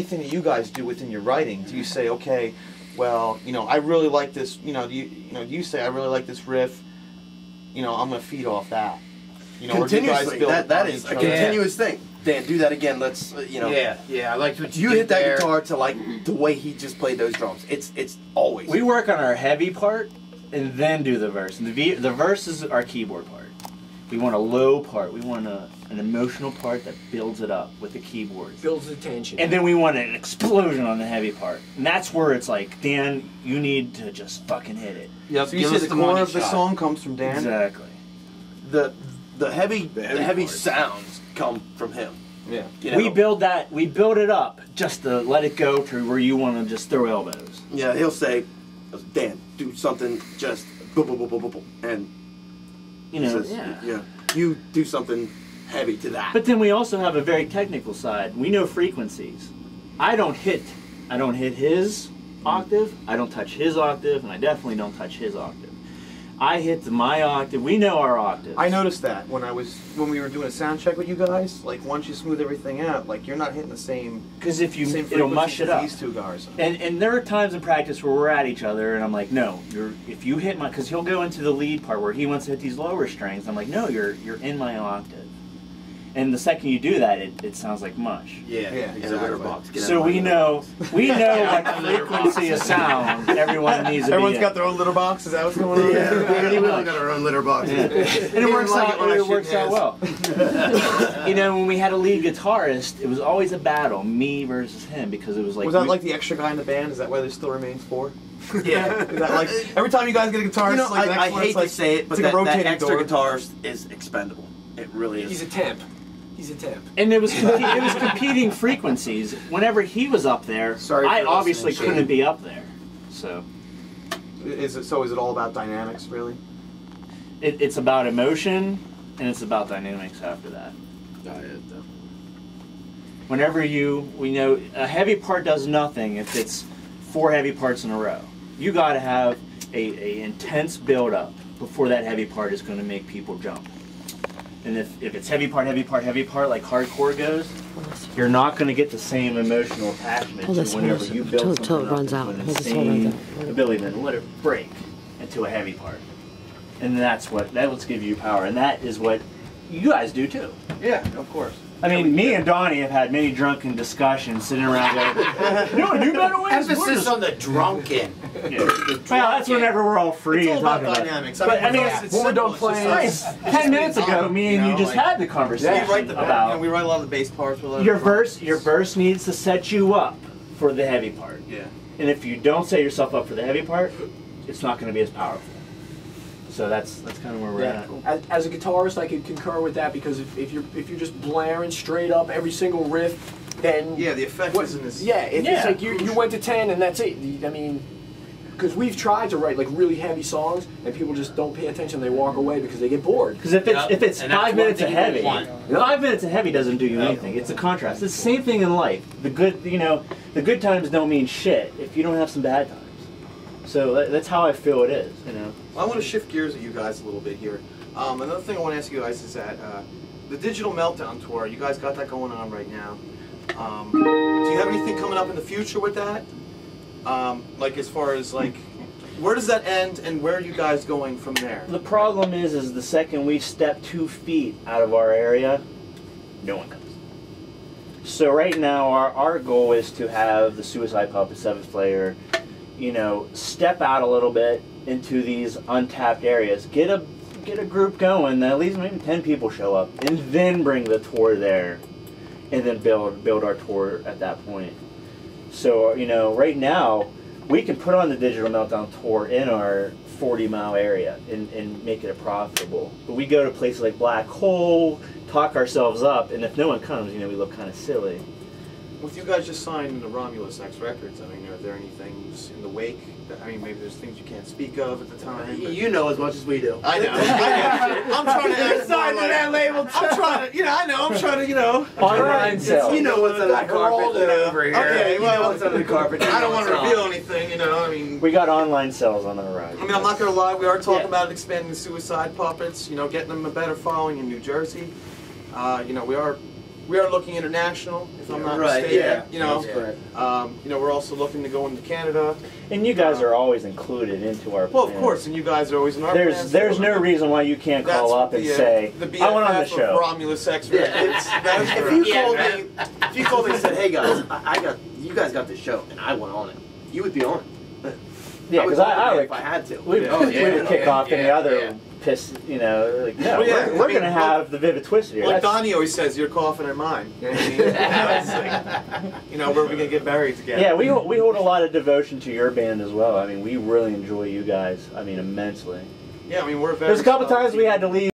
anything that you guys do within your writing? Do you say, okay, well, you know, I really like this. You know, do you you know do you say I really like this riff? You know, I'm gonna feed off that. You know, or do you guys Continuously, build that, that upon a other? continuous thing. Dan, do that again. Let's, uh, you know. Yeah, yeah, I liked what you, You did hit that there. guitar to like the way he just played those drums. It's it's always. We work on our heavy part and then do the verse. And the v- the verse is our keyboard part. We want a low part. We want a, an emotional part that builds it up with the keyboards. Builds the tension. And then we want an explosion on the heavy part. And that's where it's like, Dan, you need to just fucking hit it. Yep, So you give say us the the core of the shot. song comes from Dan. Exactly. the the heavy the heavy heavy, sounds come from him. Yeah. You know? We build that, we build it up just to let it go to where you want to just throw elbows. Yeah, he'll say, Dan, do something just boom, boom, boom, boom, boom, boom. And You know, says, yeah. yeah, you do something heavy to that. But then we also have a very technical side. We know frequencies. I don't hit I don't hit his octave, I don't touch his octave, and I definitely don't touch his octave. I hit my octave. We know our octaves. I noticed that when I was when we were doing a sound check with you guys. Like once you smooth everything out, like you're not hitting the same because if you same it'll mush it up. These two guys. And and there are times in practice where we're at each other, and I'm like, no, you're if you hit my because he'll go into the lead part where he wants to hit these lower strings. I'm like, no, you're you're in my octave. And the second you do that, it, it sounds like mush. Yeah, Yeah, In exactly. box. So we know box. we know what litter frequency of sound everyone needs Everyone's got their own litter box. Is that what's going on? Yeah, Pretty we all much. got our own litter boxes. Yeah. And it works like out. it It, works out well. you know, when we had a lead guitarist, it was always a battle, me versus him, because it was like was that we- like the extra guy in the band? Is that why there still remains four? Yeah. Is that like every time you guys get a guitarist? You know, like, I, next I hate it's like, to say it, but it's like that, that extra door. guitarist is expendable. It really is. He's a temp. He's a temp. and it was it was competing frequencies. Whenever he was up there, Sorry I obviously couldn't be up there. So Is it so? Is it all about dynamics, really? it, it's about emotion and it's about dynamics after that. Whenever you, we know a heavy part does nothing if it's four heavy parts in a row. You got to have a, a intense build up before that heavy part is going to make people jump. And if, if it's heavy part, heavy part, heavy part, like hardcore goes, you're not going to get the same emotional attachment Hold to this, hold whenever you build till something it runs up out. with an Hold this till runs out. ability to let it break into a heavy part. And that's what that will give you power, and that is what you guys do too. Yeah, of course. I mean, me and Donnie have had many drunken discussions sitting around going, you know what new metal is? Emphasis on the drunken. Yeah. Well, that's whenever we're all free It's all and about talking dynamics. But I mean, it's- it's, it's when we're done simple, it's just playing- us. nice. Ten minutes ago, me and You you just like- had the conversation We write the about you know, we write a lot of the bass parts. we write a lot your verse. Your verse needs to set you up for the heavy part. Yeah. And if you don't set yourself up for the heavy part, it's not going to be as powerful. So that's that's kind of where we're Yeah. at. As, as a guitarist, I could concur with that because if, if you're if you're just blaring straight up every single riff, then Yeah, the effect what, isn't as. yeah, if Yeah. it's like you you went to ten and that's it. I mean, because we've tried to write like really heavy songs and people just don't pay attention. They walk away because they get bored. Because if it's Yep. if it's And five minutes of heavy, want. five minutes of heavy doesn't do you anything. It's a contrast. It's the same thing in life. The good, you know, the good times don't mean shit if you don't have some bad times. So that- that's how I feel it is. You know. I want to shift gears at you guys a little bit here. Um, another thing I want to ask you guys is that uh, the Digital Meltdown tour, you guys got that going on right now. Um, do you have anything coming up in the future with that? Um, like as far as like, where does that end and where are you guys going from there? The problem is, is the second we step two feet out of our area, no one comes. So right now, our, our goal is to have the Suicide Puppet Seventh Player, you know, step out a little bit into these untapped areas, get a get a group going. At least maybe ten people show up, and then bring the tour there, and then build build our tour at that point. So you know, right now, we can put on the Digital Meltdown tour in our 40 mile area and, and make it a profitable. But we go to places like Black Hole, talk ourselves up, and if no one comes, you know, we look kind of silly. With you guys just signed to Romulus X Records, I mean, are there any things in the wake? That, I mean, maybe there's things you can't speak of at the time. but- You know as much as we do. I know. I know. I'm trying to act signed more to that like- label, I'm trying to, you know, I know. I'm trying to, you know. Online sales. You know what's under the carpet over here. Okay, you know what's under the carpet. I don't want to reveal anything, you know. I mean, We got online sales on the horizon. I mean, I'm not gonna lie. We are talking Yeah. about expanding the Suicide Puppets. You know, getting them a better following in New Jersey. Uh, you know, we are we are looking international, if I'm not Right, mistaken. yeah. You know, That's correct. um, you know, we're also looking to go into Canada. And you guys are always included into our. Well, of course, and you guys are always in our There's plans, there's too. no reason why you can't call up and the, uh, say, the "I went on the BFF show." Of Romulus X Yeah, Records. That is If correct. you Yeah, called man. me, if you called me and said, "Hey guys, I, I got you guys got the show," and I went on it, you would be on it. Yeah, because go I, I would if I had to. we, Oh, we would kick off any other yeah. piss, you know, like no, Well, yeah, we're, we're mean, gonna like- have the Vivid Twisted here. Like That's- Donnie always says, you're coughing in mine. You know I mean? You know, it's like, you know, where are we gonna get buried together? yeah, we we hold a lot of devotion to your band as well. I mean, we really enjoy you guys. I mean, immensely. Yeah, I mean, we're very. There's a couple solid times we had to leave.